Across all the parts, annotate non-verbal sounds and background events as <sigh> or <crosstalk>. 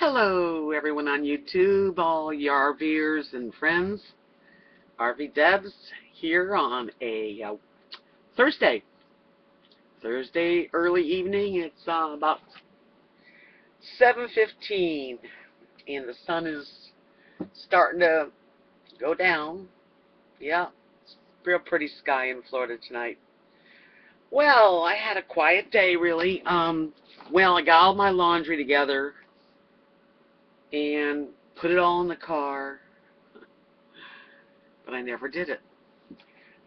Hello, everyone on YouTube, all your RVers and friends. RV Debs here on a uh, Thursday. Thursday early evening. It's uh, about 7.15 and the sun is starting to go down. Yeah, it's real pretty sky in Florida tonight. Well, I had a quiet day, really. Um, well, I got all my laundry together and put it all in the car, but I never did it.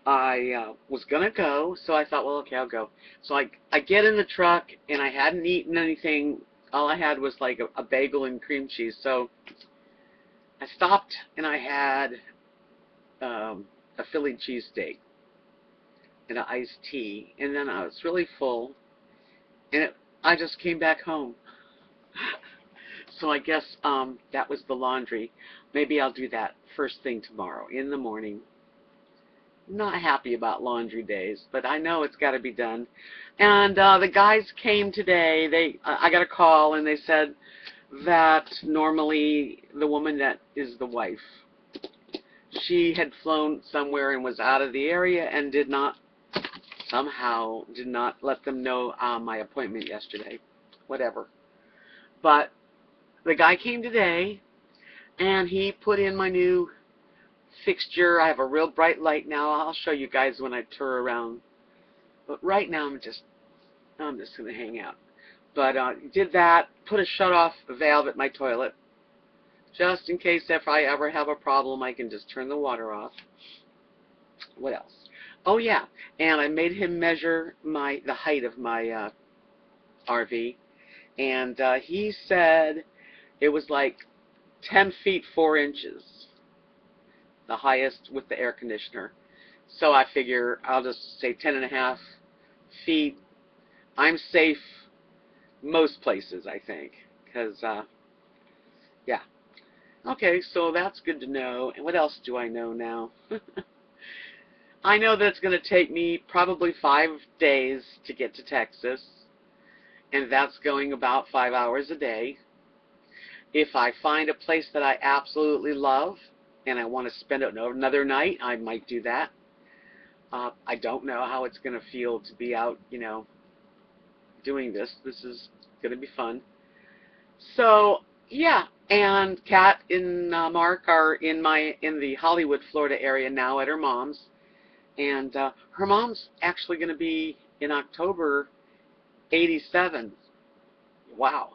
I uh, was gonna go, so I thought, well, okay, I'll go. So I I get in the truck, and I hadn't eaten anything. All I had was like a, a bagel and cream cheese. So I stopped, and I had um, a Philly cheesesteak and an iced tea, and then I was really full, and it, I just came back home. So I guess um, that was the laundry. Maybe I'll do that first thing tomorrow in the morning. Not happy about laundry days, but I know it's got to be done. And uh, the guys came today. They uh, I got a call and they said that normally the woman that is the wife, she had flown somewhere and was out of the area and did not somehow did not let them know uh, my appointment yesterday. Whatever. But the guy came today and he put in my new fixture. I have a real bright light now. I'll show you guys when I tour around. But right now I'm just I'm just gonna hang out. But uh, did that, put a shut off valve at my toilet. Just in case if I ever have a problem I can just turn the water off. What else? Oh yeah, and I made him measure my the height of my uh, RV, and uh, he said it was like 10 feet 4 inches, the highest with the air conditioner. So I figure I'll just say 10 and a half feet. I'm safe most places, I think, because, uh, yeah. Okay, so that's good to know. And what else do I know now? <laughs> I know that it's going to take me probably five days to get to Texas, and that's going about five hours a day. If I find a place that I absolutely love and I want to spend another night, I might do that. Uh, I don't know how it's going to feel to be out, you know, doing this. This is going to be fun. So, yeah, and Kat and uh, Mark are in my in the Hollywood, Florida area now at her mom's, and uh, her mom's actually going to be in October, 87. Wow.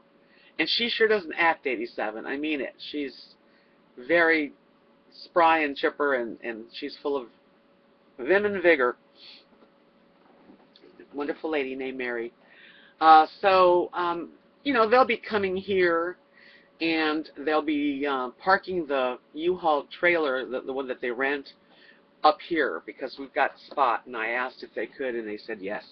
And she sure doesn't act 87. I mean it. She's very spry and chipper, and, and she's full of vim and vigor. Wonderful lady named Mary. Uh, so, um, you know, they'll be coming here, and they'll be uh, parking the U-Haul trailer, the, the one that they rent, up here, because we've got spot, and I asked if they could, and they said yes.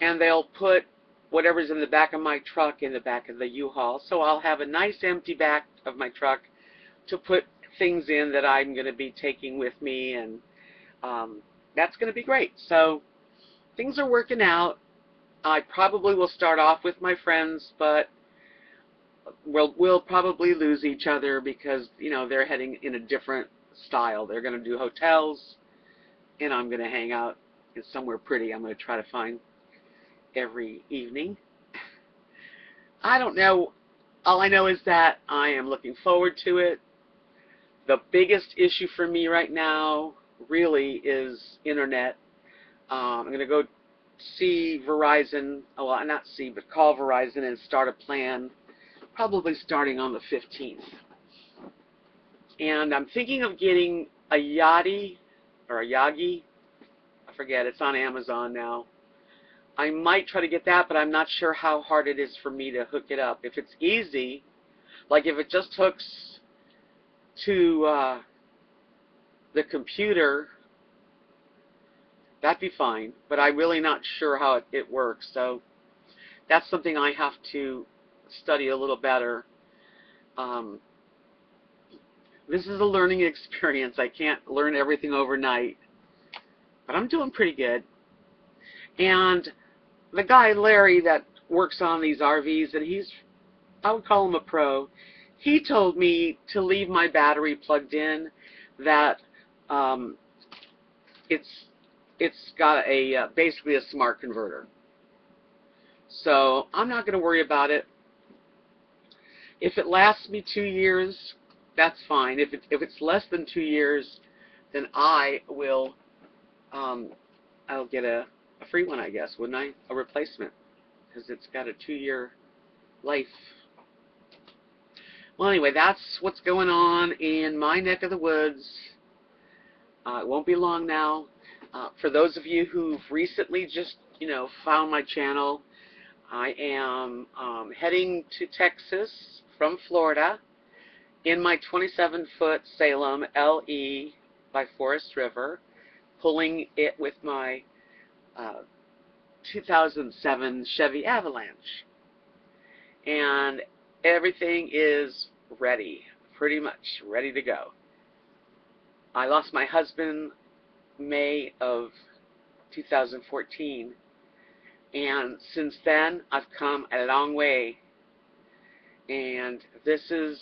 And they'll put whatever's in the back of my truck in the back of the U-Haul. So I'll have a nice empty back of my truck to put things in that I'm going to be taking with me, and um, that's going to be great. So things are working out. I probably will start off with my friends, but we'll we'll probably lose each other because you know they're heading in a different style. They're going to do hotels, and I'm going to hang out somewhere pretty. I'm going to try to find every evening. I don't know. All I know is that I am looking forward to it. The biggest issue for me right now really is internet. Um, I'm going to go see Verizon, oh, well, not see, but call Verizon and start a plan, probably starting on the 15th. And I'm thinking of getting a Yachty, or a Yagi, I forget, it's on Amazon now. I might try to get that, but I'm not sure how hard it is for me to hook it up. If it's easy, like if it just hooks to uh, the computer, that'd be fine. But I'm really not sure how it, it works. So that's something I have to study a little better. Um, this is a learning <laughs> experience. I can't learn everything overnight. But I'm doing pretty good. And the guy Larry that works on these RVs, and he's I would call him a pro. He told me to leave my battery plugged in, that um, it's it's got a uh, basically a smart converter. So I'm not going to worry about it. If it lasts me two years, that's fine. If it, if it's less than two years, then I will um, I'll get a, a free one, I guess, wouldn't I? A replacement, because it's got a two-year life. Well, anyway, that's what's going on in my neck of the woods. Uh, it won't be long now. Uh, for those of you who've recently just, you know, found my channel, I am um, heading to Texas from Florida in my 27-foot Salem LE by Forest River, pulling it with my uh, 2007 Chevy Avalanche. And everything is ready, pretty much ready to go. I lost my husband May of 2014 and since then I've come a long way and this is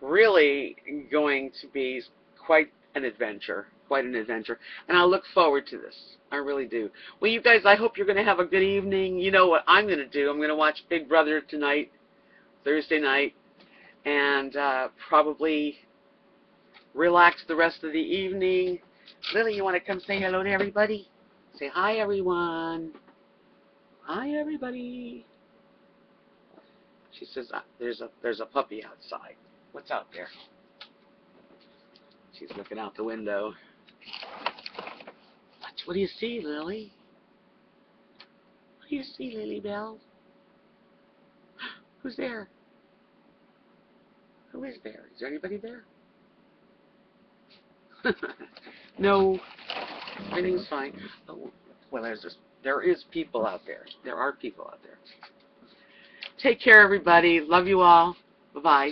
really going to be quite an adventure quite an adventure and I look forward to this I really do well you guys I hope you're going to have a good evening you know what I'm going to do I'm going to watch Big Brother tonight Thursday night and uh, probably relax the rest of the evening. Lily, you want to come say hello to everybody? Say hi, everyone. Hi, everybody. She says uh, there's a there's a puppy outside. What's out there? She's looking out the window. What, do you see, Lily? What do you see, Lily Bell? <gasps> Who's there? Who is there? Is there anybody there? <laughs> no, everything's fine. Oh, well, there's just, there is people out there. There are people out there. Take care, everybody. Love you all. Bye-bye.